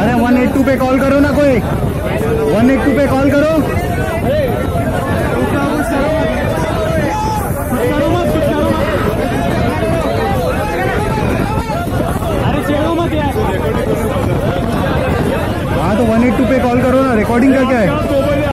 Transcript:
अरे one eight two पे call करो ना कोई। वन एट टू पे कॉल करो। तो वन एट टू पे कॉल करो ना रिकॉर्डिंग का क्या है?